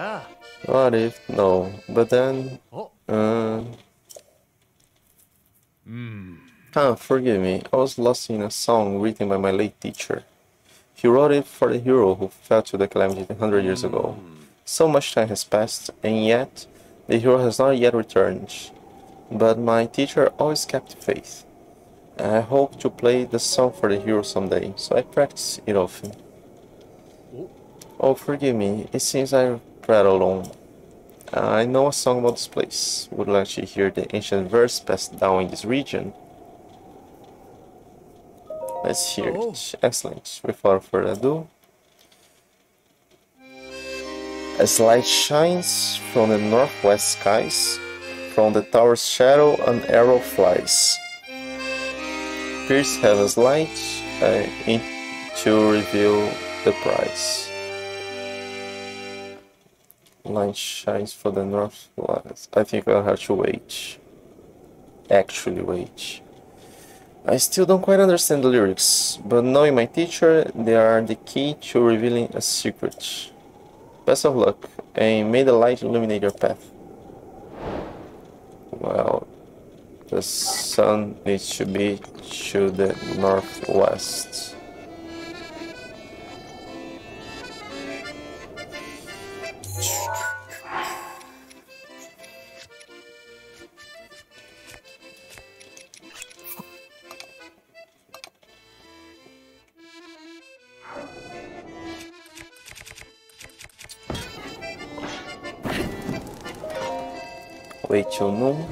Yeah. What if? No. But then. Uh, Hmm. ah, forgive me. I was lost in a song written by my late teacher. He wrote it for the hero who fell to the calamity hundred years ago. So much time has passed, and yet the hero has not yet returned. But my teacher always kept faith. I hope to play the song for the hero someday, so I practice it often. Oh. Oh, forgive me. It seems I alone. I know a song about this place. Would like to hear the ancient verse passed down in this region. Let's hear Oh. it. Excellent. Without further ado. As light shines from the northwest skies, from the tower's shadow an arrow flies. Pierce heaven's light uh, in, to reveal the prize. Light shines for the northwest. I think I'll have to wait. Actually, wait. I still don't quite understand the lyrics, but knowing my teacher, they are the key to revealing a secret. Best of luck, and may the light illuminate your path. Well, the sun needs to be to the northwest. Wait till noon.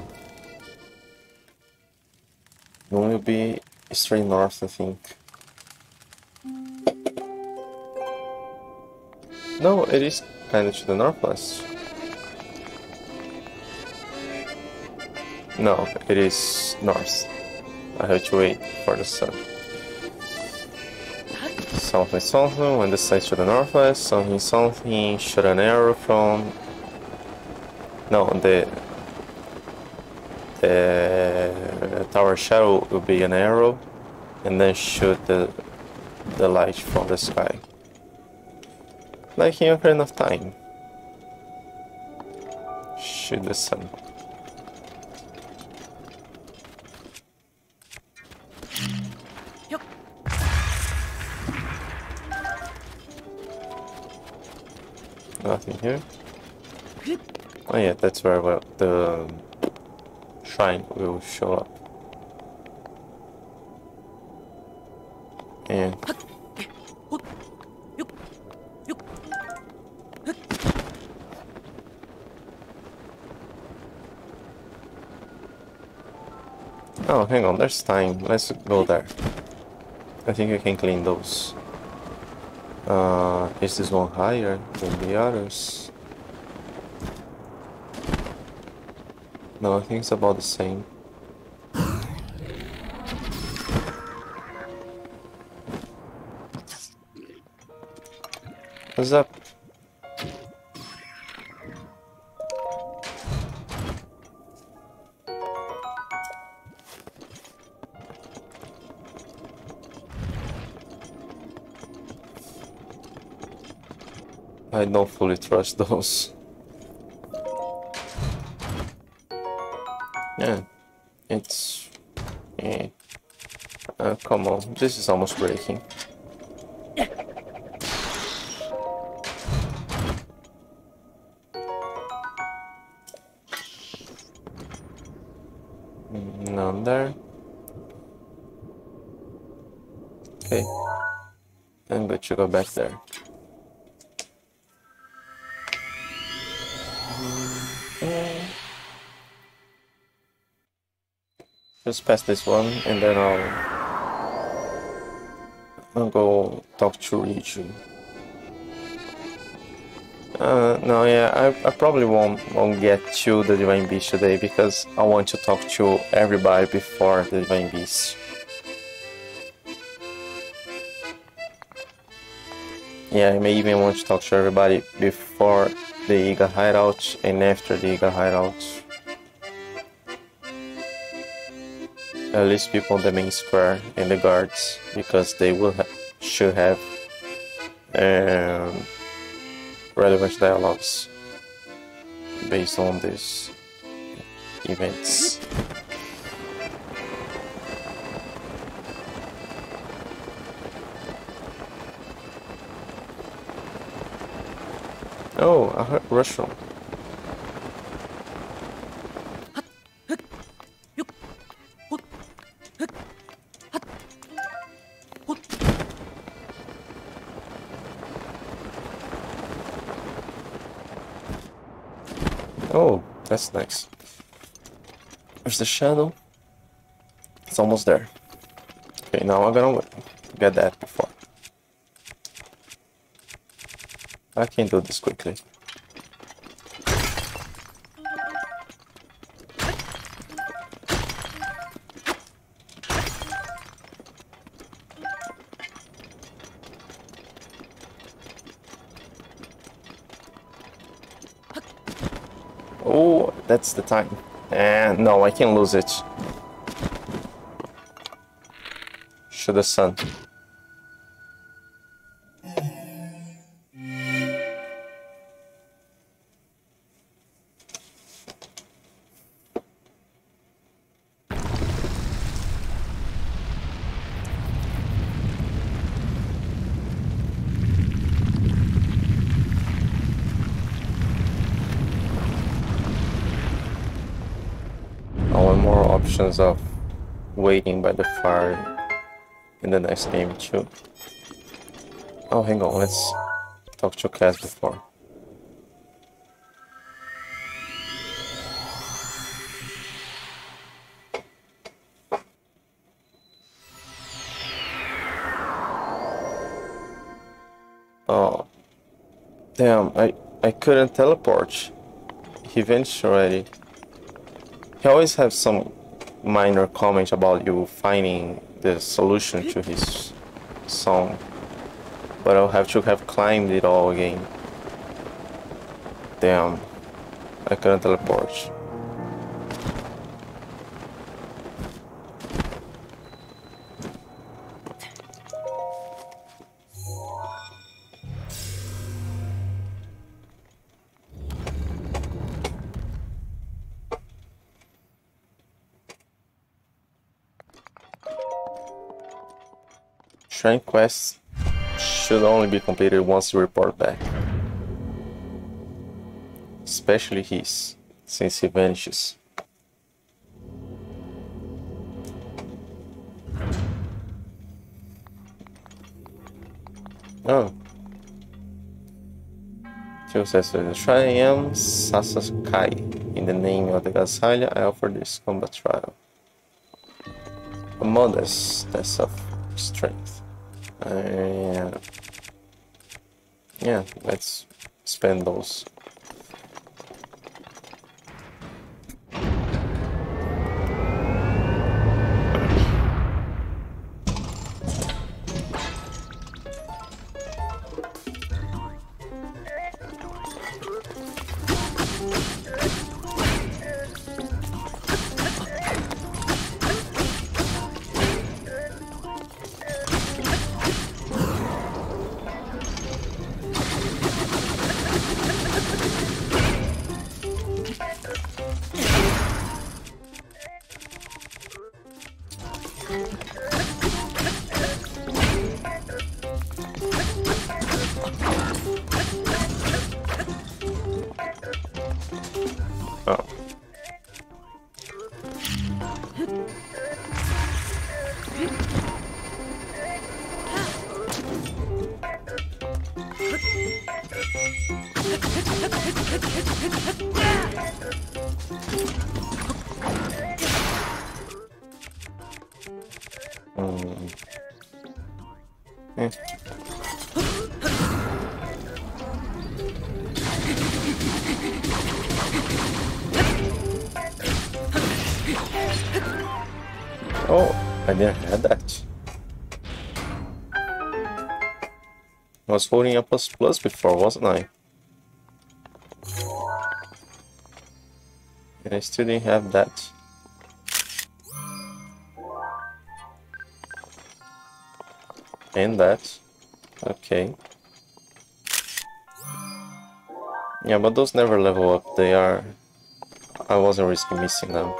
Noon will be straight north, I think. No, it is kind of to the northwest. No, it is north. I have to wait for the sun. Something something, when the side's to the northwest, something something, shoot an arrow from... No, the... The tower shadow will be an arrow, and then shoot the, the light from the sky. Like in Ocarina of Time. Shoot the sun. Nothing here. Oh yeah, that's where well, the shrine will show up. Hang on, there's time. Let's go there. I think we can clean those. Uh, is this one higher than the others? No, I think it's about the same. What's up? I don't fully trust those. Yeah, it's... Yeah. Uh, come on, this is almost breaking. Mm, None there. Okay. I'm good to go back there. Just pass this one and then I'll I'll go talk to Riju. Uh, no, yeah, I, I probably won't won't get to the Divine Beast today because I want to talk to everybody before the Divine Beast. Yeah, I may even want to talk to everybody before the Yiga hideout and after the Yiga hideout. At least people on the main square and the guards, because they will ha should have um, relevant dialogues. based on these events. Oh, a restaurant. That's nice. There's the shadow. It's almost there. Okay, now I'm gonna get that before. I can do this quickly. That's the time. And no, I can lose it. Should the sun. Of waiting by the fire in the next game too. Oh, hang on, let's talk to Kass before. Oh, damn! I I couldn't teleport. He vanished already. He always has some minor comment about you finding the solution to his song. But I'll have to have climbed it all again. Damn. I couldn't teleport. Shrine quests should only be completed once you report back. Especially his, since he vanishes. Oh. Two says the shrine I am Sasa Kai. In the name of the Gazalia, I offer this combat trial. A modest test of strength. Uh, yeah, let's spend those. school. Holding a plus plus before, wasn't I? And I still didn't have that. And that. Okay. Yeah, but those never level up. They are... I wasn't risking missing them.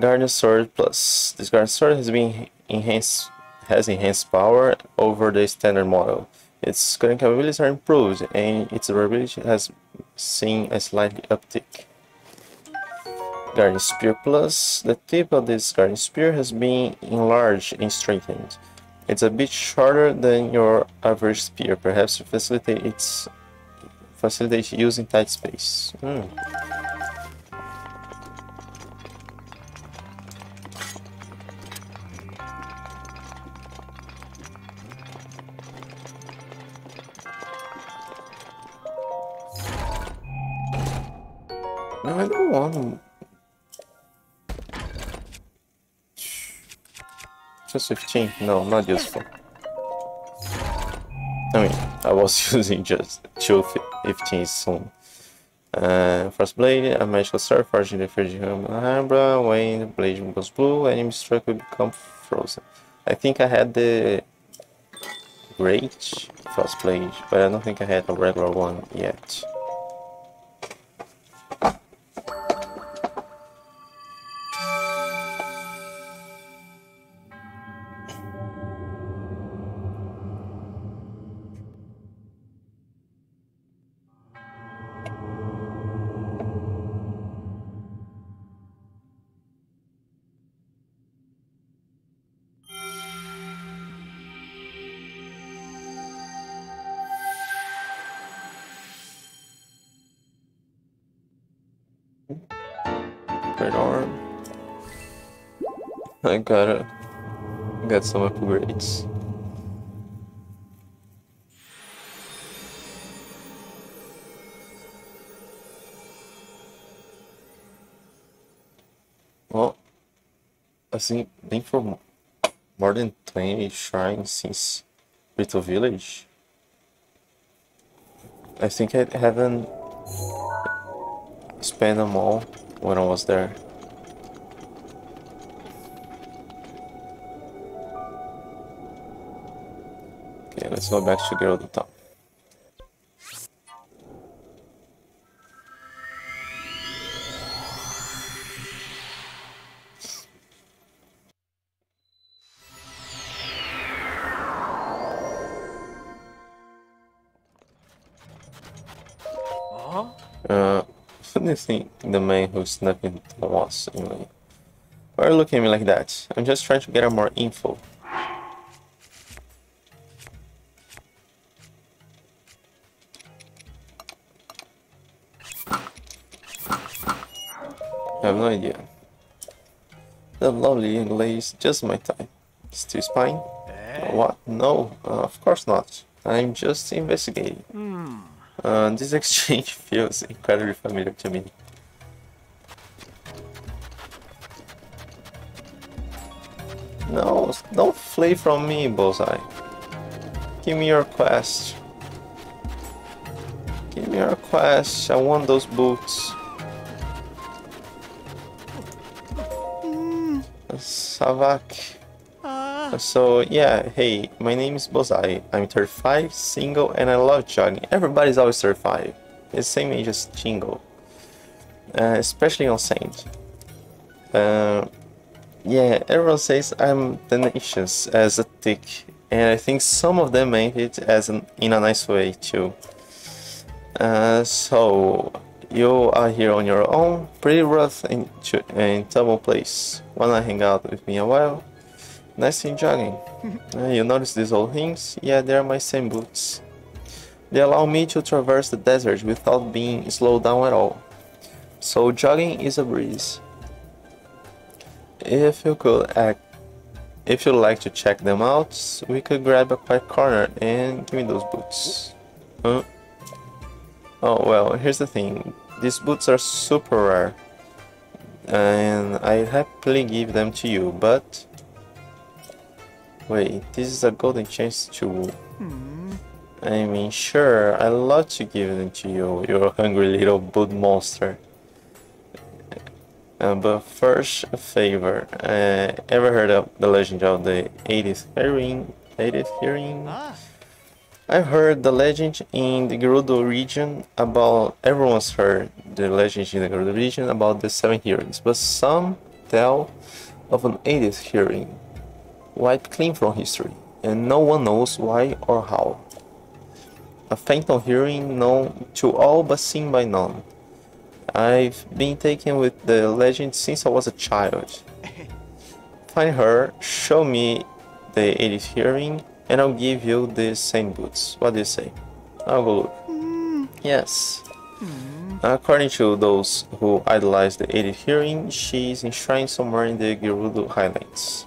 Guardian Sword Plus. This Guardian Sword has been enhanced has enhanced power over the standard model. Its current capabilities are improved, and its durability has seen a slight uptick. Guardian Spear Plus. The tip of this Guardian Spear has been enlarged and strengthened. It's a bit shorter than your average spear, perhaps to facilitate its facilitate use in tight space. Hmm. No, I don't want Just 15? No, not useful. I mean, I was using just two 15 soon. Uh, frostblade, a magical star forged in the Frigid Alhambra. When the blade goes blue, enemy struck will become frozen. I think I had the great frostblade, but I don't think I had a regular one yet. Gotta get some upgrades. Well, I think been for more than 20 shrines since Rito Village. I think I haven't spent them all when I was there. Okay, let's go back to Gerudo Town. Huh? Uh, what the man who snuck into the was anyway? Why are you looking at me like that? I'm just trying to get more info. No idea. The lovely English, just my type. Still spying? What? No, uh, of course not. I'm just investigating. Uh, this exchange feels incredibly familiar to me. No, don't flee from me, Bullseye. Give me your quest. Give me your quest. I want those boots. Sav'aaq. So yeah, hey, my name is Bozai. I'm 35, single, and I love jogging. Everybody's always 35. It's the same age as Jingle. Uh, especially on Saint. Uh, yeah, everyone says I'm tenacious as a tick, and I think some of them mean it as an, in a nice way too. Uh, so, you are here on your own, pretty rough and, and tumble place. Wanna hang out with me a while? Nice thing jogging. Uh, you notice these old things? Yeah, they are my sand boots. They allow me to traverse the desert without being slowed down at all. So jogging is a breeze. If you could act, if you'd like to check them out, we could grab a quiet corner and give me those boots. Huh? Oh well, here's the thing. These boots are super rare, and I'd happily give them to you, but Wait, this is a golden chance to... I mean, sure, I'd love to give them to you, you hungry little boot monster. Uh, but first, a favor. Uh, ever heard of the legend of the eighth heroine? eighth heroine? Ah. I've heard the legend in the Gerudo region about everyone's heard the legend in the Gerudo region about the seven heroines, but some tell of an eighth heroine, wiped clean from history, and no one knows why or how. A phantom heroine known to all but seen by none. I've been taken with the legend since I was a child. Find her, show me the eighth heroine, and I'll give you the sand boots. What do you say? I'll go look. Mm-hmm. Yes. Mm-hmm. According to those who idolize the eighth heroine, she is enshrined somewhere in the Gerudo Highlands.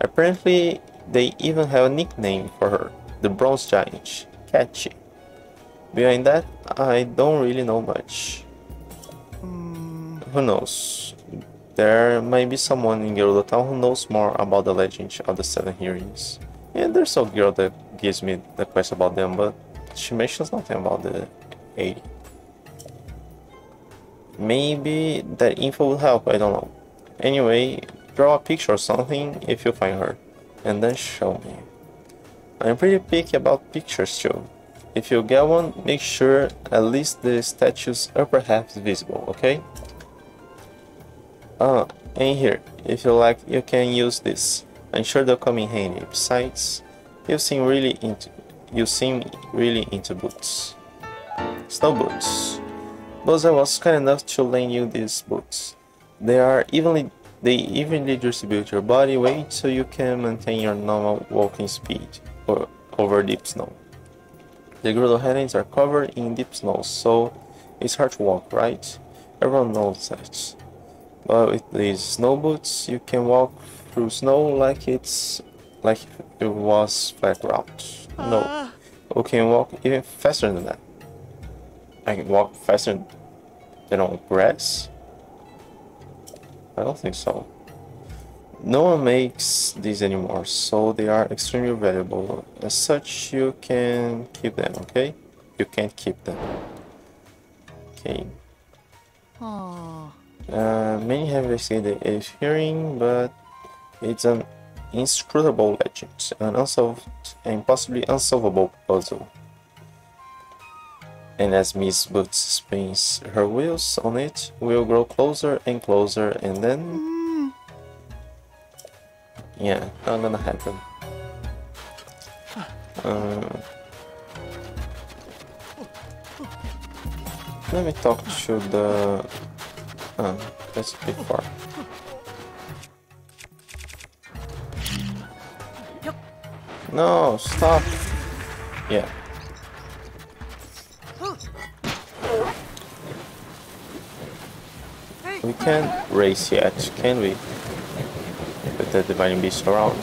Apparently, they even have a nickname for her, the Bronze Giant, Catchy. Behind that, I don't really know much. Mm. Who knows? There might be someone in Gerudo Town who knows more about the legend of the Seven Heroines. And there's a girl that gives me the quest about them, but she mentions nothing about the 80. Maybe that info will help, I don't know. Anyway, draw a picture or something if you find her, and then show me. I'm pretty picky about pictures too. If you get one, make sure at least the statue's upper half is visible, okay? Ah, and here, if you like, you can use this. I'm sure they'll come in handy. Besides, you seem really into you seem really into boots. Snow boots. Boza was kind enough to lend you these boots. They are evenly they evenly distribute your body weight so you can maintain your normal walking speed or over deep snow. The Gerudo Highlands are covered in deep snow, so it's hard to walk, right? Everyone knows that. But with these snow boots, you can walk through snow like it's like it was flat ground. No, we can walk even faster than that. I can walk faster than on grass. I don't think so. No one makes these anymore, so they are extremely valuable. As such, you can keep them, okay? You can't keep them. Okay. Uh, many have received the eighth heroine, but it's an inscrutable legend, an unsolved and possibly unsolvable puzzle. And as Miss Boots spins her wheels on it, we'll grow closer and closer, and then. Yeah, not gonna happen. Uh, let me talk to the. Uh, that's a bit far. No, stop. Yeah. We can't race yet, can we? With the Divine Beast around.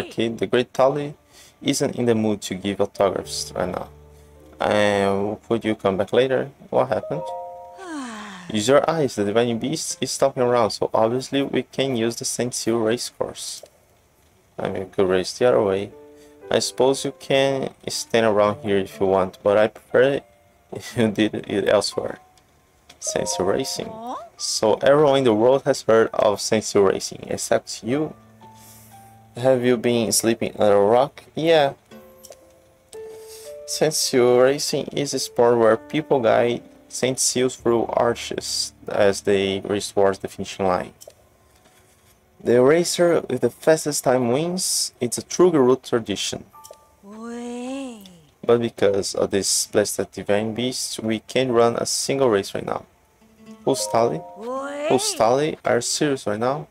Kid, the Great Tali isn't in the mood to give autographs right now. And would you come back later? What happened? Use your eyes, the Divine Beast is stopping around, so obviously we can use the Sand Seal race course. I mean, we could race the other way. I suppose you can stand around here if you want, but I prefer it if you did it elsewhere. Sand Seal Racing. So everyone in the world has heard of Sand Seal Racing, except you. Have you been sleeping under a rock? Yeah. Seal Racing is a sport where people guide Sand Seals through arches as they race towards the finishing line. The racer with the fastest time wins. It's a true Gerudo tradition. Way. But because of this blessed divine beast, we can't run a single race right now. Who's Tali? Who's Tali? Are serious right now?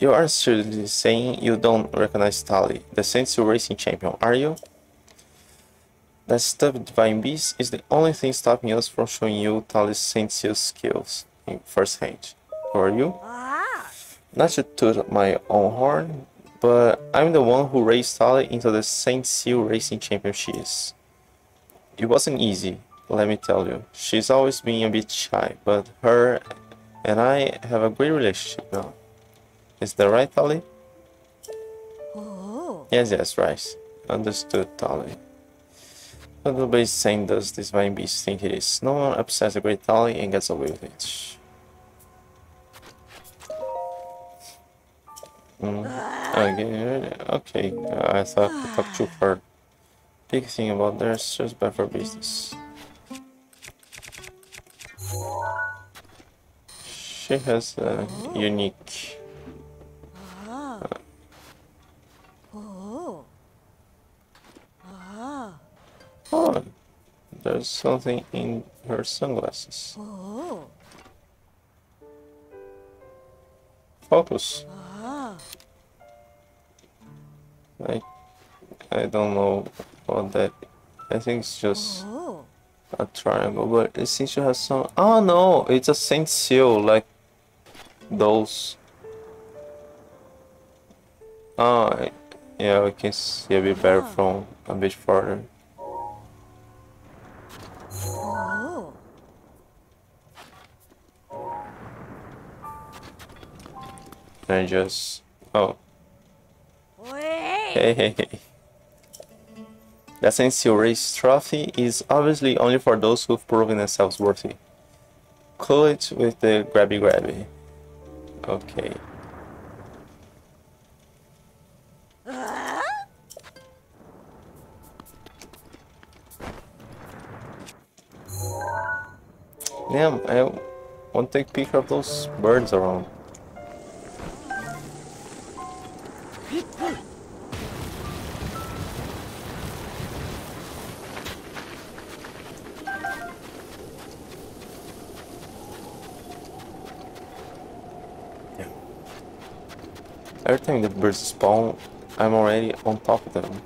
You aren't seriously saying you don't recognize Tali, the Sand Seal Racing champion, are you? That stupid Divine Beast is the only thing stopping us from showing you Tali's Sand Seal skills in first hand. Who are you? Ah. Not to toot my own horn, but I'm the one who raised Tali into the Sand Seal Racing champion she is. It wasn't easy, let me tell you. She's always been a bit shy, but her and I have a great relationship now. Is that right, Tali? Oh. Yes, yes, right. Understood, Tali. What the base saying does this vine beast think it is? No one upsets a great Tali and gets away with it. Mm. Okay, okay. I thought I talked too far. Big thing about there's just bad for business. She has a unique Oh, there's something in her sunglasses. Focus. I, I don't know what that. I think it's just a triangle, but it seems to have some. Oh no, it's a Sand Seal, like those. Oh, yeah, we can see a bit better from a bit farther. Oh. And just. Oh, Hey, hey, hey. The Sensei Race trophy is obviously only for those who've proven themselves worthy. Clue it with the grabby grabby. Okay. Damn, I want to take picture of those birds around. Yeah. Every time the birds spawn, I'm already on top of them.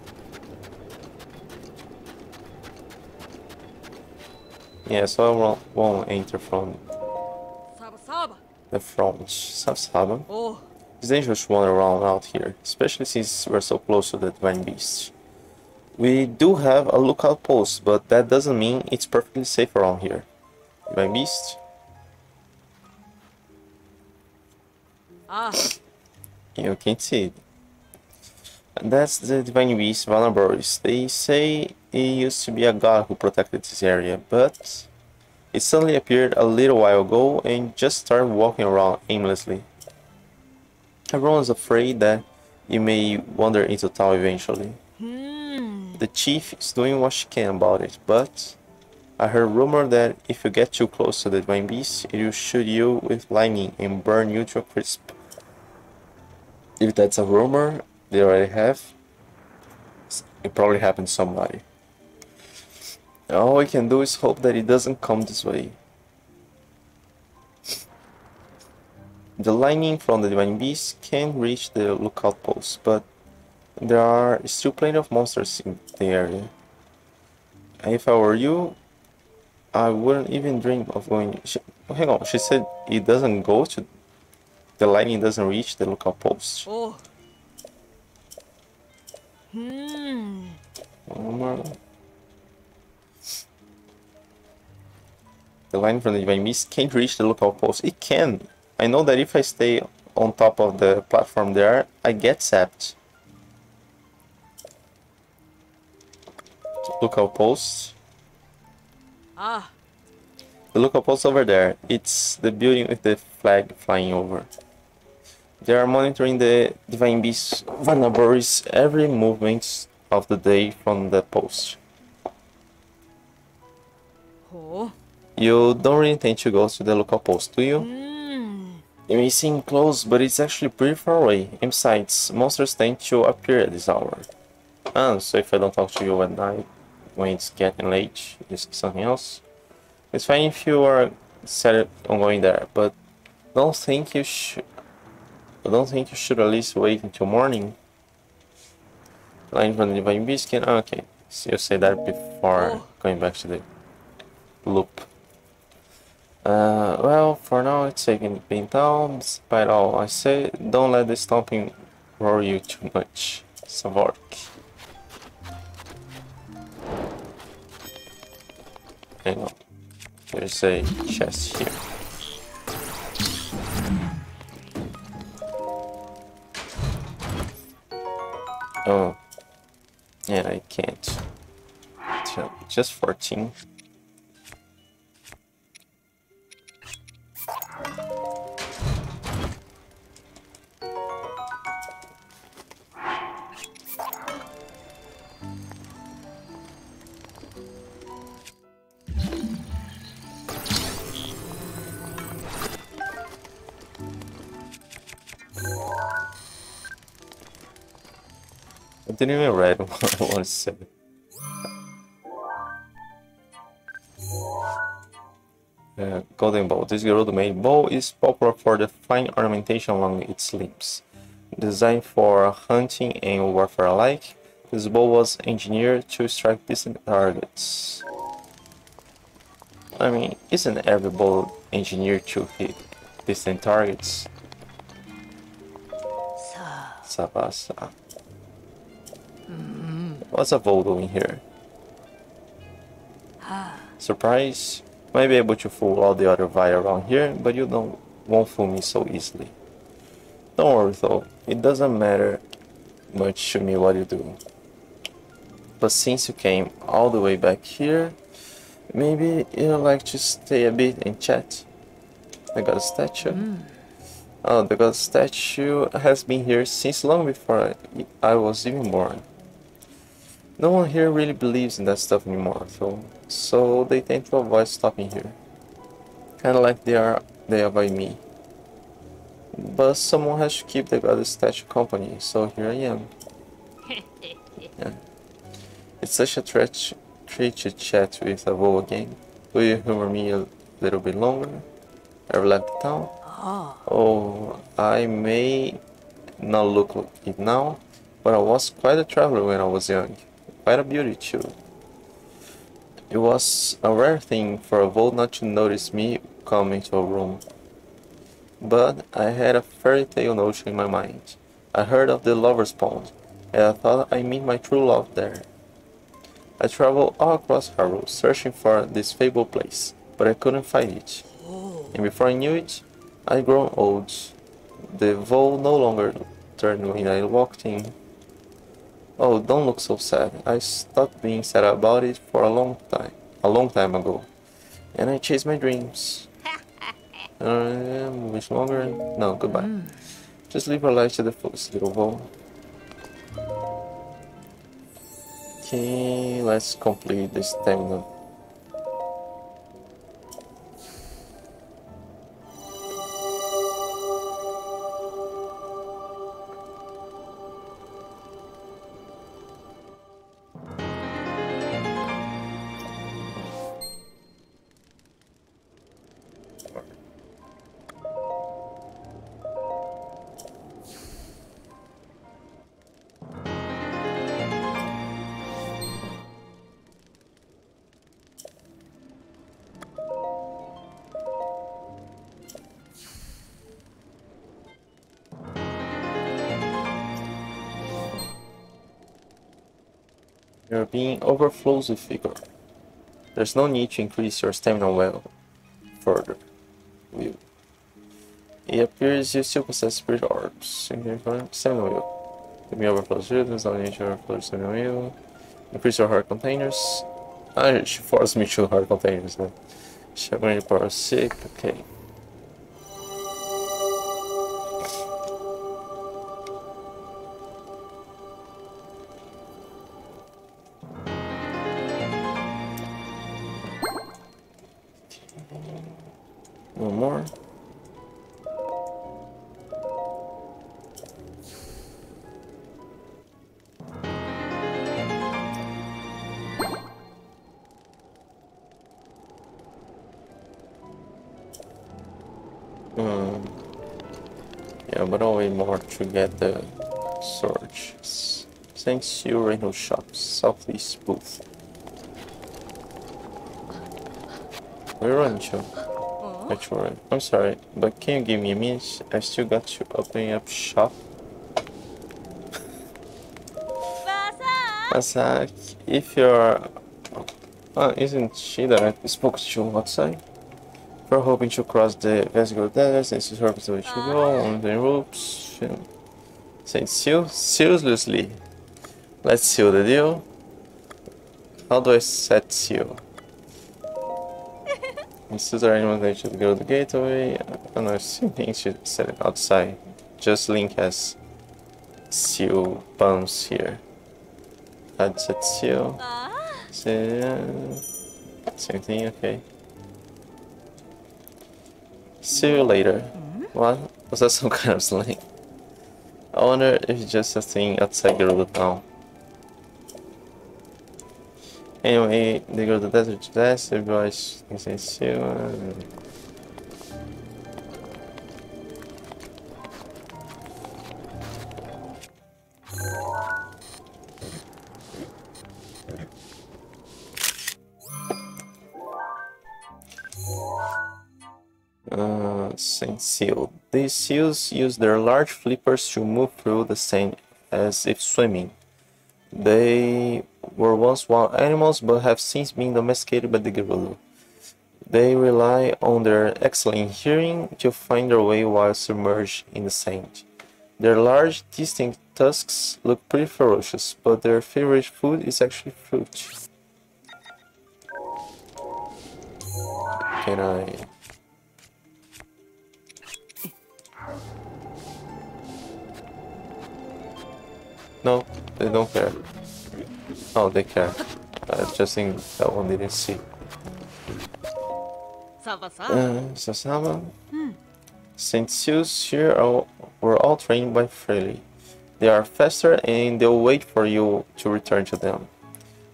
Yeah, so I won't, enter from Saba saba. the front. Sab Oh. It's dangerous to wander around out here, especially since we're so close to the Divine Beast. We do have a lookout post, but that doesn't mean it's perfectly safe around here. Divine Beast? Ah. You can't see it. And that's the Divine Beast, Vah Naboris. They say it used to be a god who protected this area, but it suddenly appeared a little while ago and just started walking around aimlessly. Everyone's afraid that you may wander into town eventually. Hmm. The chief is doing what she can about it, but I heard rumor that if you get too close to the Divine Beast, it will shoot you with lightning and burn you to a crisp. If that's a rumor they already have, it probably happened to somebody. All we can do is hope that it doesn't come this way. The lightning from the Divine Beast can reach the lookout post, but there are still plenty of monsters in the area. If I were you, I wouldn't even dream of going. She, hang on, she said it doesn't go to. The lightning doesn't reach the lookout post. Oh. Hmm. One more. The line from the Divine Beast can't reach the lookout post. It can. I know that if I stay on top of the platform there, I get zapped. Lookout post. Ah. The lookout post over there. It's the building with the flag flying over. They are monitoring the Divine Beast Vah Naboris every movement of the day from the post. Oh. You don't really intend to go to the local post, do you? Hmm. It may seem close, but it's actually pretty far away. And besides, monsters tend to appear at this hour. Ah, so if I don't talk to you at night, when it's getting late, is something else? It's fine if you are set on going there, but don't think you should. Don't think you should at least wait until morning. Line from the Divine ah, Okay, so you say that before Oh. going back to the loop. Uh, well, for now it's taking being down. Despite all I say, don't let the stomping roar you too much. Sav'aaq. Hang on. There's a chest here. Oh. Yeah, I can't. Just 14. Didn't even read what I want to say. Uh, golden bow. This Gerudo-made bow is popular for the fine ornamentation along its limbs. Designed for hunting and warfare alike, this bow was engineered to strike distant targets. I mean, isn't every bow engineered to hit distant targets? Sav'saaba. What's a Voldo in here? Surprise! Might be able to fool all the other Vi around here, but you don't won't fool me so easily. Don't worry though, it doesn't matter much to me what you do. But since you came all the way back here, maybe you'd like to stay a bit and chat. I got a statue. Hmm. Oh, the god statue has been here since long before I, I was even born. No one here really believes in that stuff anymore, though, so they tend to avoid stopping here. Kinda like they are they avoid me. But someone has to keep the god statue company, so here I am. Yeah. It's such a treat, treat to chat with a voe again. Will you humor me a little bit longer? Ever left the town? Oh. oh, I may not look like it now, but I was quite a traveler when I was young. Quite a beauty too. It was a rare thing for a Volt not to notice me come into a room. But I had a fairy tale notion in my mind. I heard of the Lover's Pond, and I thought I'd meet my true love there. I traveled all across Hyrule searching for this fabled place, but I couldn't find it. And before I knew it, I'd grown old. The Vol no longer turned when I walked in. Oh, don't look so sad. I stopped being sad about it for a long time, a long time ago. And I chased my dreams. Uh, wish longer? No, goodbye. Just live your life to the fullest, little Vol. Okay, let's complete this stamina. Overflows with vigor. There's no need to increase your stamina well further. Will. It appears you still possess spirit orbs. Stamina wheel. Give me overflows no need to overflow stamina wheel. Increase your heart containers. Ah, she forced me to heart containers then. Shagrin power sick, okay. To get the surge. Thanks you, Reno Shop, Southeast Booth. We're on, Joe. Actually, I'm sorry, but can you give me a minute? I still got to open up shop. Masak, if you're... Uh, isn't she that I spoke to outside? We're hoping to cross the Vesigal Desert since it's purpose the way to go on the ropes. Sand Seal? Seriously? Let's seal the deal. How do I set seal? This is anyone that should go to the gateway. I don't know, something should set it outside. Just link as seal bounce here. Add set seal. Ah. Same thing, okay. See you later. What? Was that some kind of slang? I wonder if it's just a thing outside Gerudo town. Anyway, they the desert to test, everybody thinks it's you. These seals use their large flippers to move through the sand as if swimming. They were once wild animals but have since been domesticated by the Gerudo. They rely on their excellent hearing to find their way while submerged in the sand. Their large, distinct tusks look pretty ferocious, but their favorite food is actually fruit. Can I No, they don't care. Oh, they care. I just think that one didn't see. Uh, Sasama? Sand Seals here are, were all trained by Freely. They are faster and they'll wait for you to return to them.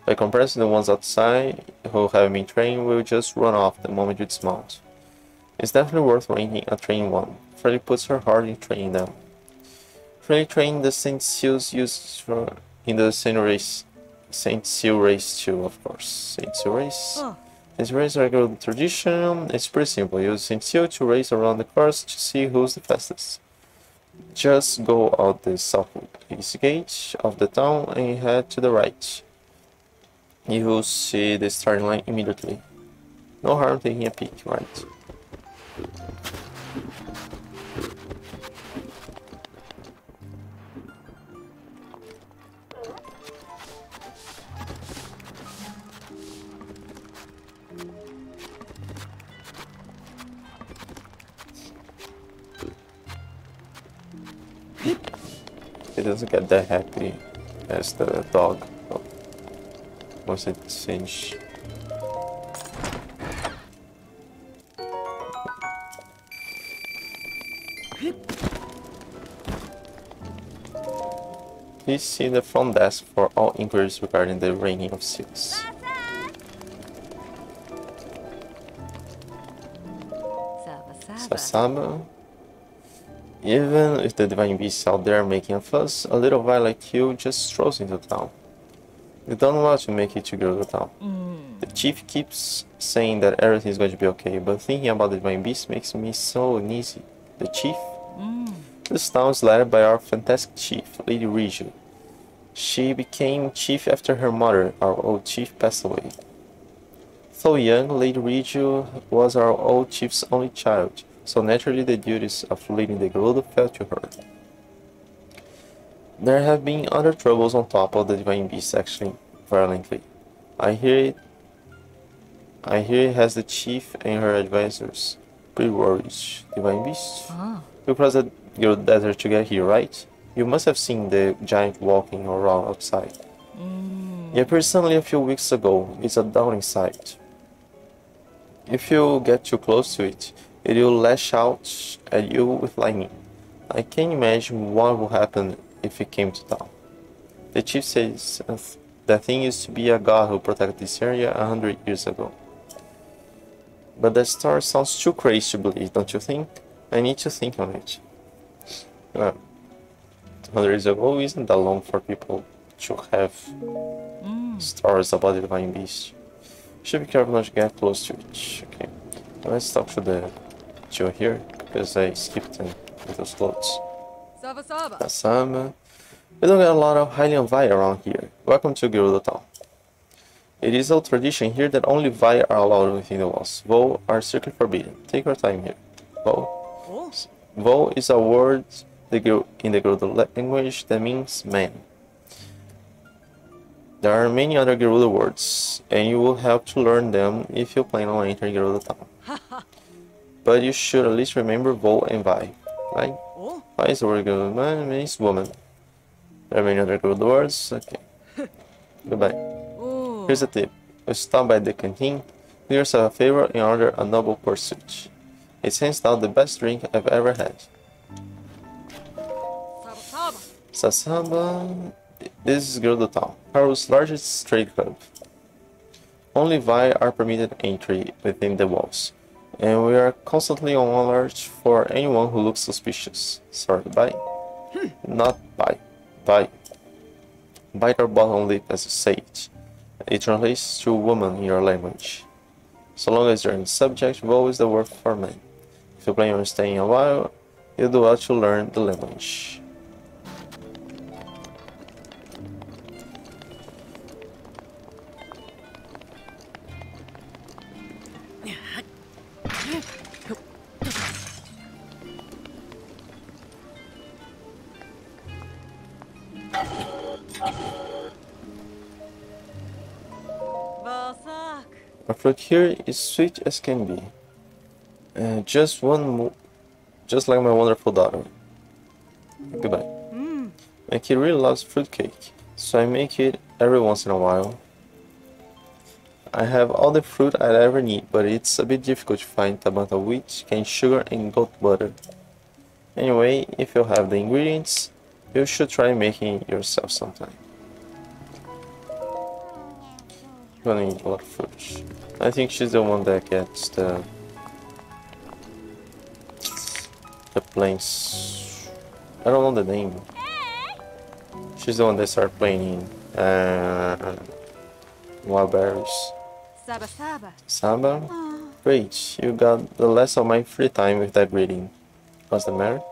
By comparison, the ones outside who haven't been trained will just run off the moment you dismount. It's definitely worth ranking a trained one. Freely puts her heart in training them. Trained the Sand Seals used for in the Sand race. Sand Seal race too, of course. Sand Seal race. Oh. This race regular tradition. It's pretty simple. Use Sand Seal to race around the course to see who's the fastest. Just go out the southeast gate of the town and head to the right. You will see the starting line immediately. No harm taking a peek, right? It doesn't get that happy as the dog once it singed. Please see the front desk for all inquiries regarding the reigning of Sava. Sasama. Even if the divine beast out there making a fuss, a little guy like you just strolls into town. You don't want to make it to go to town. The chief keeps saying that everything's going to be okay, but thinking about the divine beast makes me so uneasy. The chief? This town is led by our fantastic chief, Lady Riju. She became chief after her mother, our old chief, passed away. Though young, Lady Riju was our old chief's only child, so naturally the duties of leading the Gerudo fell to her. There have been other troubles on top of the Divine Beast actually violently. I hear it I hear it has the chief and her advisors pretty worried. Divine Beast? Ah. You crossed the Gerudo desert to get here, right? You must have seen the giant walking around outside. It appeared suddenly a few weeks ago. It's a daunting sight. If you get too close to it, it will lash out at you with lightning. I can't imagine what would happen if it came to town. The chief says that thing used to be a god who protected this area a hundred years ago. But that story sounds too crazy to believe, don't you think? I need to think on it. Uh, 200 years ago isn't that long for people to have stories about the divine beast. Should be careful not to get close to it. Okay, let's talk to the Joe here because I skipped in with those clothes. Sava Sava. Asama. Uh, we don't get a lot of Hylian Vai around here. Welcome to Gerudo Town. It is a tradition here that only Vai are allowed within the walls. Voe are strictly forbidden. Take your time here. Voe. Oh. Voe is a word in the Gerudo language that means man. There are many other Gerudo words, and you will have to learn them if you plan on entering Gerudo Town. But you should at least remember Voe and Vai, right? Oh. Vai is the word Gerudo man means woman. There are many other Gerudo words. Okay. Goodbye. Here's a tip. You stop by the canteen, do yourself a favor and order a noble pursuit. It's hands down the best drink I've ever had. Saba saba. Sasaba. This is Gerudo Town, Hyrule's largest trade club. Only Vai are permitted entry within the walls, and we are constantly on alert for anyone who looks suspicious. Sorry, bye. Hmm. Not bye. Bye. Bite your bottom lip as you say it. It translates to woman in your language. So long as you're in the subject, Voe is the word for man. If you plan on staying a while, you do well to learn the language. Fruit here is sweet as can be. Uh, just one just like my wonderful daughter. Goodbye. Mm. My kid really loves fruitcake, so I make it every once in a while. I have all the fruit I'd ever need, but it's a bit difficult to find Tabantha wheat, cane sugar, and goat butter. Anyway, if you have the ingredients, you should try making it yourself sometime. Gonna eat a lot of fruit. I think she's the one that gets the the planes. I don't know the name. She's the one that started playing uh, wild berries. Saba saba. Samba, great! You got the last of my free time with that greeting. What's the matter?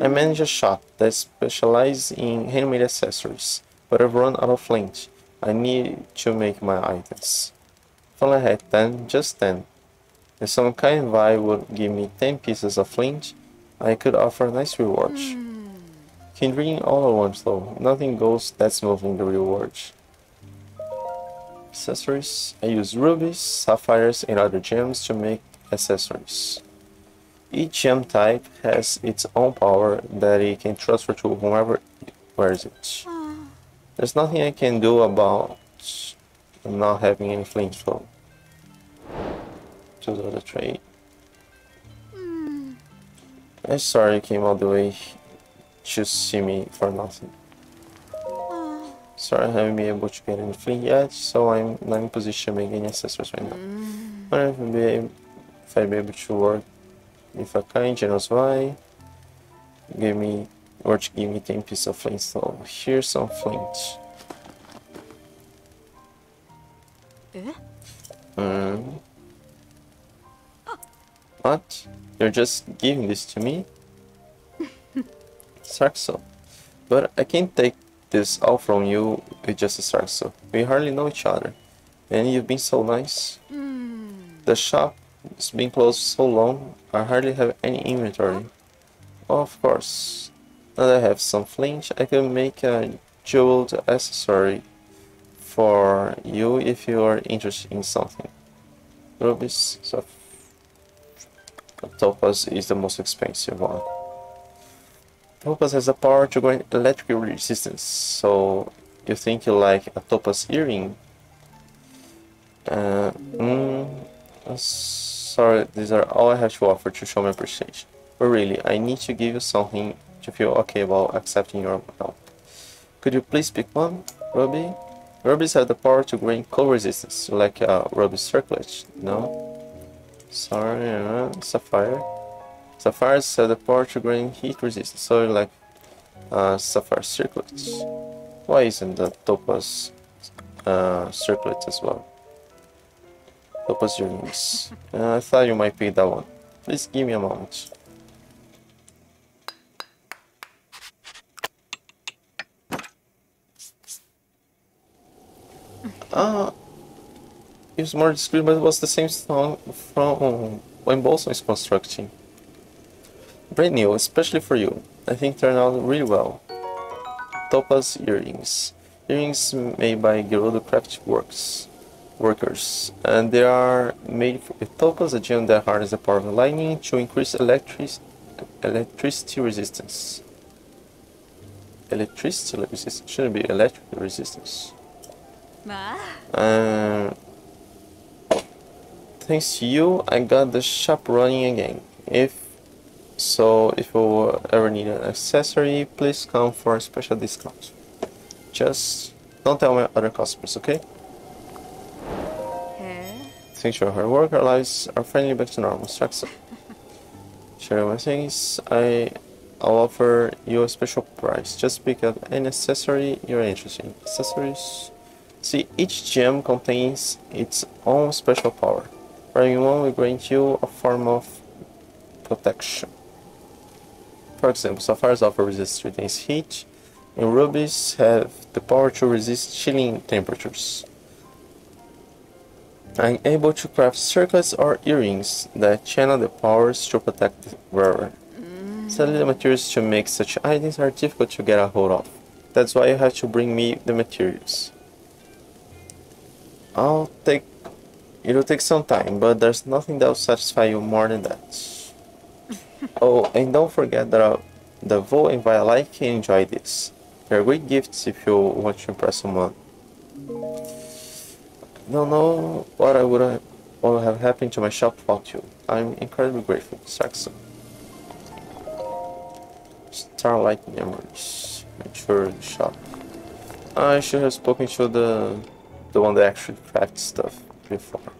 I manage a shop that specializes in handmade accessories, but I've run out of flint. I need to make my items. If I had 10, just 10. If some kind Vai would give me 10 pieces of flint, I could offer a nice reward. Hmm. Can reading all at once though, nothing goes that smoothly in the real world. Accessories. I use rubies, sapphires, and other gems to make accessories. Each gem type has its own power that it can transfer to whomever wears it. There's nothing I can do about not having any flint flow. To the other trade. Hmm. I'm sorry you came all the way to see me for nothing. Oh. Sorry I haven't been able to get any flint yet, so I'm not in position to make any accessories right now. Hmm. I don't if I'll be able, if I'll be able to work with a kind generous Vai. Give me or to give me 10 pieces of flint, so here's some flint. Eh? Mm. What? You're just giving this to me? Sarqso. But I can't take this all from you with just a Sarqso. We hardly know each other. And you've been so nice. The shop has been closed so long, I hardly have any inventory. Oh, of course. Now that I have some flint, I can make a jeweled accessory for you if you are interested in something. Rubies, Topaz is the most expensive one. Topaz has the power to grant electric resistance, so you think you like a Topaz earring? Uh, mm, uh, sorry, these are all I have to offer to show my appreciation. But really, I need to give you something to feel okay about accepting your help. Could you please pick one, Ruby? Rubies have the power to grant cold resistance, like a Ruby circlet, no? Sorry, uh, Sapphire. Sapphires have the power to grant heat resistance, so like uh, Sapphire circlets. Why isn't the Topaz uh, circlet as well? Topaz earrings. Uh, I thought you might pick that one. Please give me a moment. Ah, it was more discreet, but it was the same song from when Bolson is constructing. Brand new, especially for you. I think turned out really well. Topaz earrings. earrings made by Gerudo Craft Works workers, and they are made with topaz, a gem that harnesses the power of the lightning to increase electric electricity resistance. Electricity resistance shouldn't be electric resistance. Uh, thanks to you, I got the shop running again. If so, if you ever need an accessory, please come for a special discount. Just don't tell my other customers, okay? Thanks to her work, our lives are finally back to normal. Structure. Share my things. I, I'll offer you a special price. Just pick up any accessory you're interested in. Accessories. See, each gem contains its own special power. Wearing one will grant you a form of protection. For example, sapphires offer resist to intense heat, and rubies have the power to resist chilling temperatures. I'm able to craft circlets or earrings that channel the powers to protect the wearer. Mm. Sadly, the materials to make such items are difficult to get a hold of. That's why you have to bring me the materials. I'll take... It'll take some time, but there's nothing that will satisfy you more than that. oh, and don't forget that uh, the Vo and Viola can enjoy this. They're great gifts if you want to impress someone don't know what I would have, what would have happened to my shop without you. I'm incredibly grateful, Saxon. Starlight Memories. Mature shop. I should have spoken to the the one that actually crafts stuff before.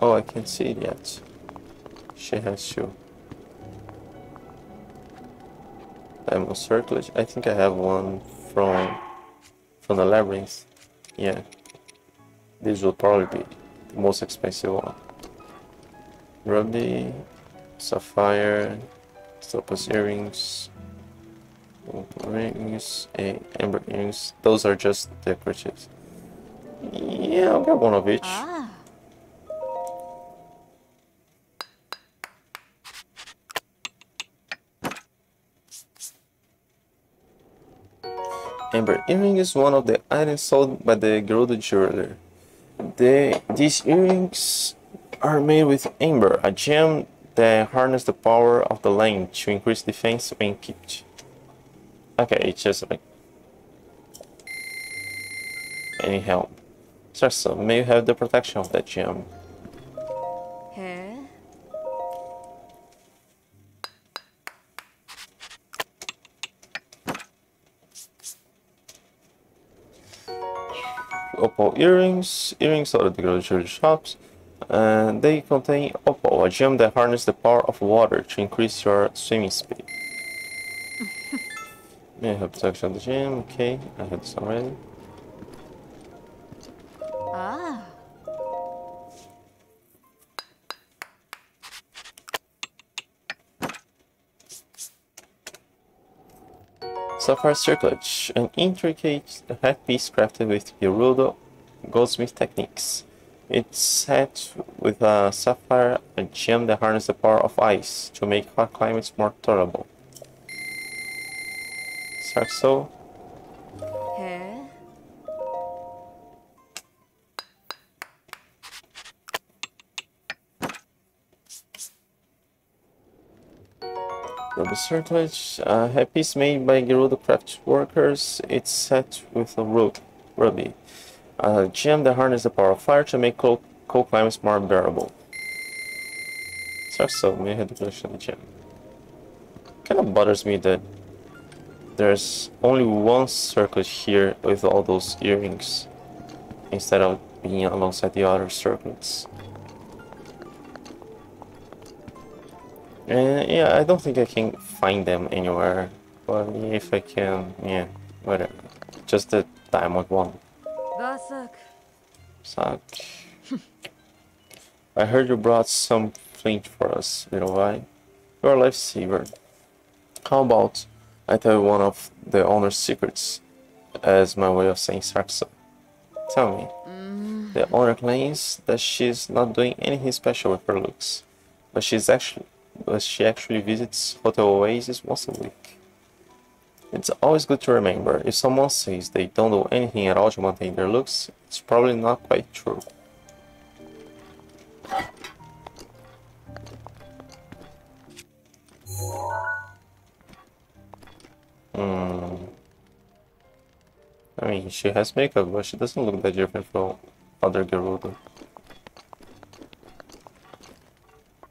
Oh, I can't see it yet. She has to. Diamond circlet. I think I have one from from the labyrinth. Yeah. This will probably be the most expensive one. Ruby, Sapphire, Topaz earrings, rings, and amber earrings. Those are just decorative. Yeah, I'll get one of each. Ah. Amber earring is one of the items sold by the Gerudo jeweler. The, these earrings are made with amber, a gem that harnesses the power of the lane to increase defense when kept. Okay, it's just like anyhow. So, uh, may you have the protection of that gem. opal earrings. Earrings are the grocery shops. And they contain opal, a gem that harnesses the power of water to increase your swimming speed. May I have protection of the gem? Okay, I have this already. Ah. Sapphire Circlet, an intricate headpiece crafted with Gerudo goldsmith techniques. It's set with a sapphire, a gem that harnesses the power of ice to make hot climates more tolerable. Sarqso Ruby circlet, a headpiece made by Gerudo craft workers. It's set with a rope, ruby. Uh, a gem that harnesses the power of fire to make cold, cold climates more bearable. So, may I have the collection of the gem. Kind of bothers me that there's only one circlet here with all those earrings instead of being alongside the other circlets. Uh, yeah, I don't think I can find them anywhere. But if I can, yeah, whatever. Just the diamond one. Basak. Suck. I heard you brought some flint for us, little guy. You're a lifesaver. How about I tell you one of the owner's secrets as my way of saying Sarqso? Tell me. Mm. The owner claims that she's not doing anything special with her looks, but she's actually but she actually visits Hotel Oasis once a week. It's always good to remember, if someone says they don't do anything at all to maintain their looks, it's probably not quite true. Hmm. I mean, she has makeup, but she doesn't look that different from other Gerudo.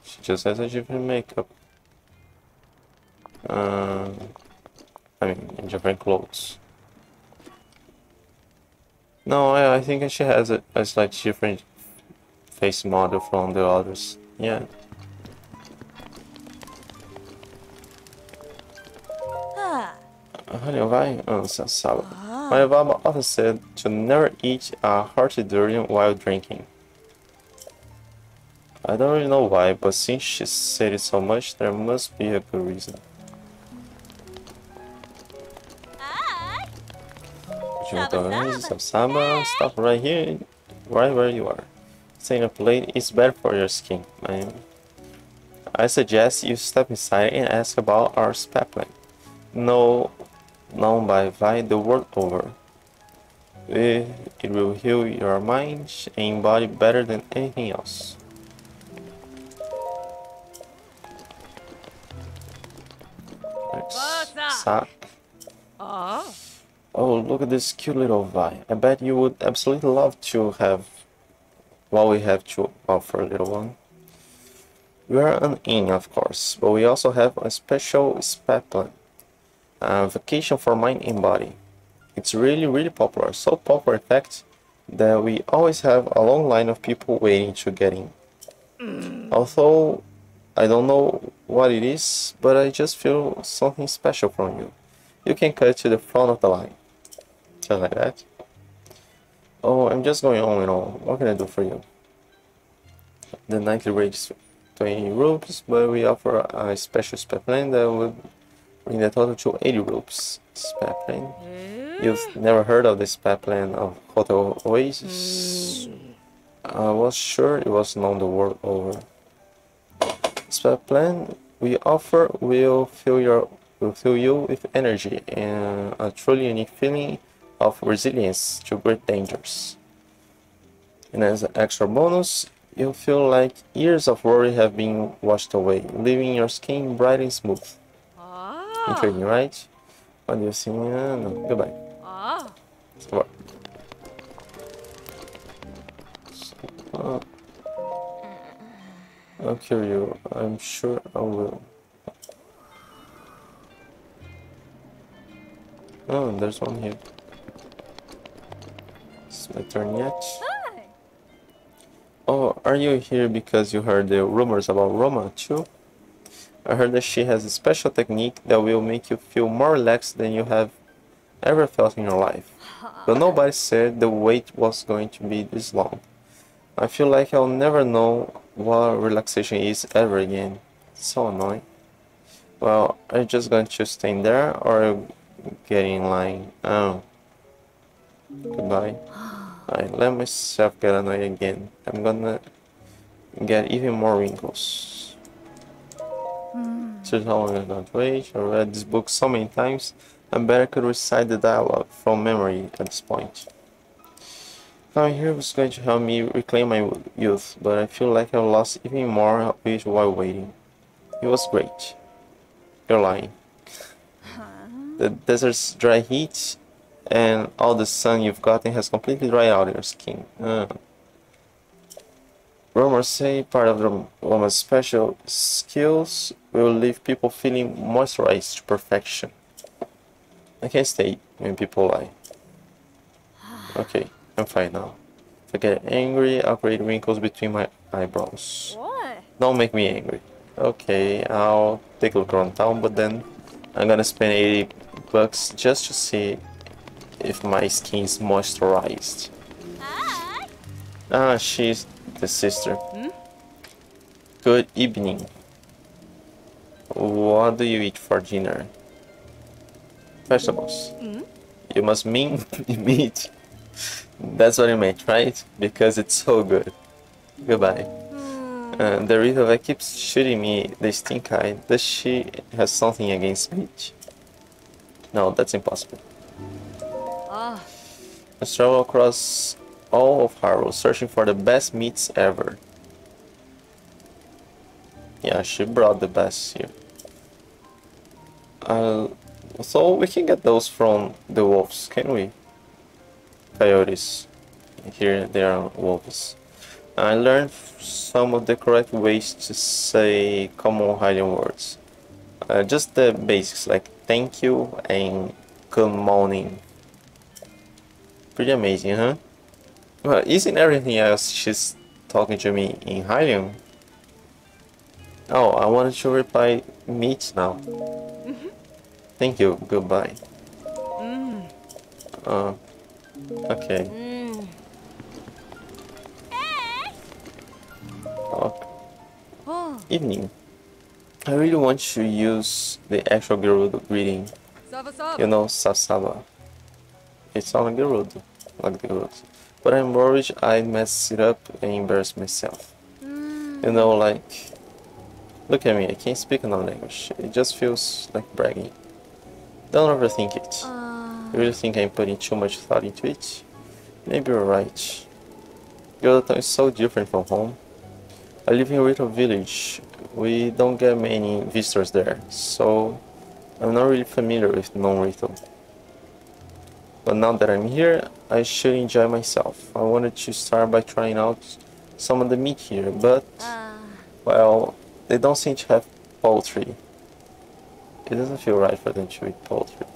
She just has a different makeup. Uh, I mean, in different clothes. No, I, I think she has a, a slightly different face model from the others. Yeah. Honey, vai? Ansa, Saba. My mom often said to never eat a hearty durian while drinking. I don't really know why, but since she said it so much, there must be a good reason. Ah. Saba, stop right here, right where you are. Staying up late is bad for your skin, man. I suggest you step inside and ask about our spa plan. No, known by Vai the world over. It, it will heal your mind and body better than anything else. Oh. oh, look at this cute little Vai. I bet you would absolutely love to have what we have to offer, little one. We are an inn, of course, but we also have a special spa plan uh, vacation for mind and body. It's really, really popular. So popular, in fact, that we always have a long line of people waiting to get in. Mm. Although I don't know what it is, but I just feel something special from you. You can cut to the front of the line. Just like that. Oh, I'm just going on and on. What can I do for you? The nightly rate is 20 rupees, but we offer a special spa plan that would bring the total to 80 rupees. Spa plan. Mm. You've never heard of this spa plan of Hotel Oasis? Mm. I was sure it was known the world over. Spa plan we offer will fill your will fill you with energy and a truly unique feeling of resilience to great dangers. And as an extra bonus, you'll feel like years of worry have been washed away, leaving your skin bright and smooth. Intriguing, right? What do you see? No. Goodbye. Ah. Uh, I'll kill you. I'm sure I will. Oh, there's one here. It's my turn yet. Hi. Oh, are you here because you heard the rumors about Roma too? I heard that she has a special technique that will make you feel more relaxed than you have ever felt in your life. But nobody said the wait was going to be this long. I feel like I'll never know what relaxation is ever again. so annoying. Well, are you just going to stay in there or get in line? Oh. Goodbye. I let myself get annoyed again. I'm gonna get even more wrinkles. Since how long I don't wait. I read this book so many times, I better could recite the dialogue from memory at this point. Coming here was going to help me reclaim my youth, but I feel like I've lost even more of it while waiting. It was great. You're lying. The desert's dry heat and all the sun you've gotten has completely dried out your skin. Uh. Rumors say part of the woman's special skills will leave people feeling moisturized to perfection. I can't stay when people lie. Okay, I'm fine now. If I get angry, I'll create wrinkles between my eyebrows. What? Don't make me angry. Okay, I'll take a look around town, but then I'm gonna spend 80 bucks just to see if my skin's moisturized. Ah, she's the sister. Hmm? Good evening. What do you eat for dinner? Vegetables. Hmm? You must mean meat. That's what you meant, right? Because it's so good. Goodbye. Uh, the Rito keeps shooting me the stink eye. Does she have something against meat? No, that's impossible. Ah. Let's travel across all of Hyrule, searching for the best meats ever. Yeah, she brought the best here. Uh, so we can get those from the wolves, can we? Coyotes. Here they are wolves. I learned some of the correct ways to say common Hylian words. Uh, just the basics like thank you and good morning. Pretty amazing, huh? Well, isn't everything else she's talking to me in Hylian? Oh, I wanted to reply meet now. Mm-hmm. Thank you, goodbye. Mm. Uh, okay. Okay. Oh. Evening. I really want to use the actual Gerudo greeting. You know, Sasaba. It's on Gerudo, like the Gerudo. But I'm worried I mess it up and embarrass myself. You know, like, look at me, I can't speak another language. It just feels like bragging. Don't overthink it. Uh, You really think I'm putting too much thought into it? Maybe you're right. Gerudo Town is so different from home. I live in a little village. We don't get many visitors there, so I'm not really familiar with non-Rito. But now that I'm here, I should enjoy myself. I wanted to start by trying out some of the meat here, but, uh, well, they don't seem to have poultry. It doesn't feel right for them to eat poultry.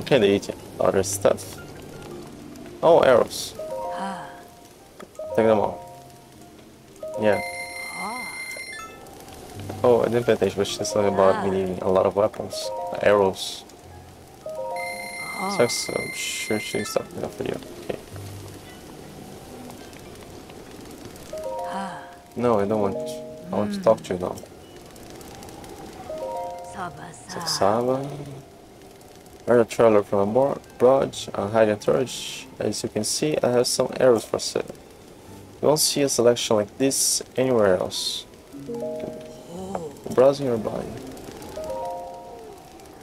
Okay, they eat other stuff. Oh, arrows. Take them all. Yeah. Oh, I didn't pay attention, but she's talking about me needing a lot of weapons. Arrows. Oh. So I'm sure she's talking about video. Okay. No, I don't want. I want to hmm. talk to you now. Saba. We're a traveler from abroad, a hiding torch. As you can see, I have some arrows for sale. You won't see a selection like this anywhere else. Browsing your body.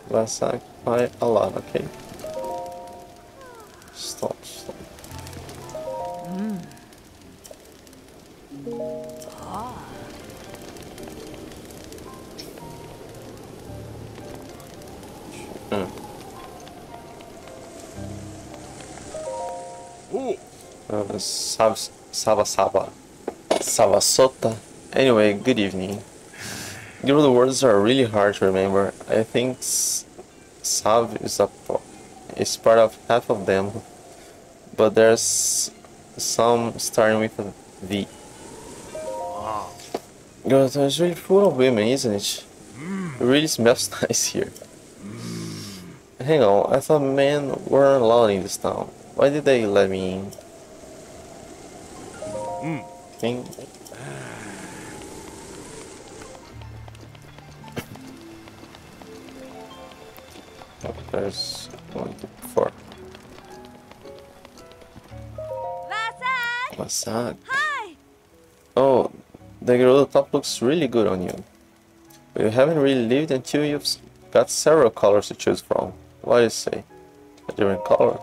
Let's occupy a lot, okay? Stop, stop. Mm. Uh, Sav Sava Sava. Savasota. Anyway, good evening. You know, the words are really hard to remember. I think Sav is a is part of half of them, but there's some starting with a V. God, it's really full of women, isn't it? Mm. It really smells nice here. Mm. Hang on, I thought men weren't allowed in this town. Why did they let me in? Mm. Think. There's one, four. What's that? Hi. Oh, the Gerudo top looks really good on you. But you haven't really lived until you've got several colors to choose from. What do you say? A different color?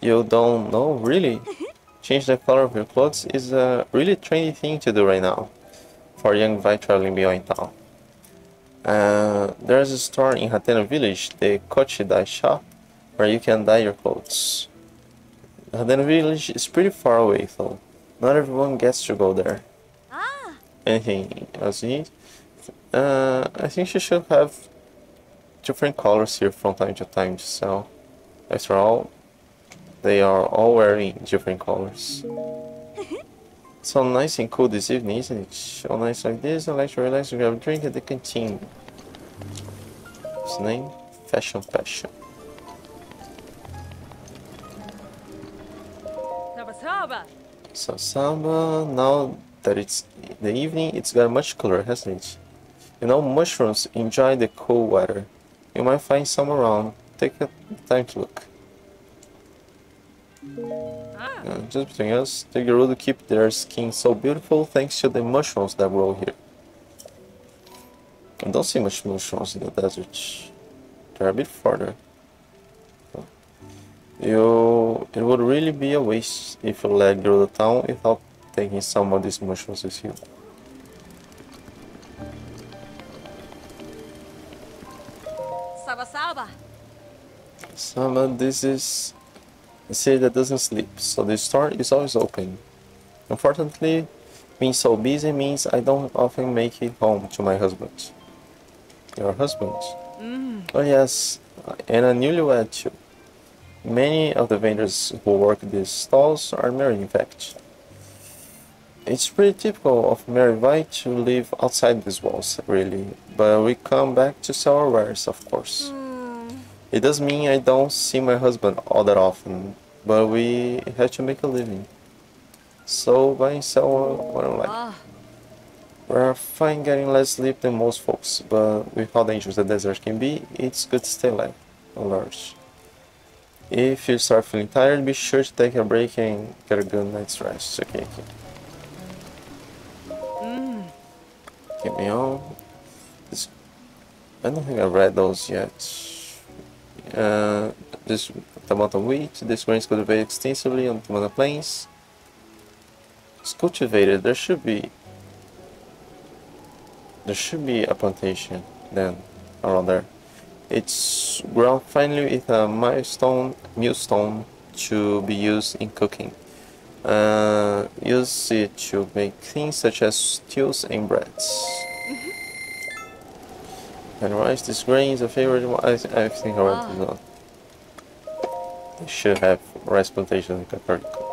You don't know, really? Change the color of your clothes is a really trendy thing to do right now for young Vai traveling beyond town. Uh, there's a store in Hateno village, the Kochi Dye Shop, where you can dye your clothes. Hateno village is pretty far away though. Not everyone gets to go there. Ah. Anything else you need? Uh, I think you should have different colors here from time to time to sell. After all, they are all wearing different colors. So nice and cool this evening, isn't it? So nice like this, I like to relax and grab a drink at the canteen. The name? Fashion Passion. So Samba, now that it's the evening, it's got much cooler, hasn't it? You know, mushrooms enjoy the cool weather. You might find some around. Take a time to look. Uh, just between us, the Gerudo keep their skin so beautiful thanks to the mushrooms that grow here. I don't see much mushrooms in the desert. They're a bit further. You, it would really be a waste if you through the town without taking some of these mushrooms with you. Saba Saba. Sama, this is a city that doesn't sleep, so the store is always open. Unfortunately, being so busy means I don't often make it home to my husband. Your husband? Mm. Oh yes, and a newlywed too. Many of the vendors who work these stalls are married in fact. It's pretty typical of married white to live outside these walls, really, but we come back to sell our wares, of course. Mm. It does mean I don't see my husband all that often, but we have to make a living. So buy and sell what I like. Ah, We're fine getting less sleep than most folks, but with how dangerous the desert can be, it's good to stay alive, alert. If you start feeling tired, be sure to take a break and get a good night's rest. Okay, okay. Get me on. This, I don't think I've read those yet. Uh, this Tabantha wheat. This grain is cultivated extensively on the plains. It's cultivated. There should be. There should be a plantation then around there. It's ground finely with a milestone, millstone to be used in cooking. Uh, use it to make things such as stews and breads. And rice, this grain is a favorite one. I, I think I read to one. They should have rice plantation in Capricorn.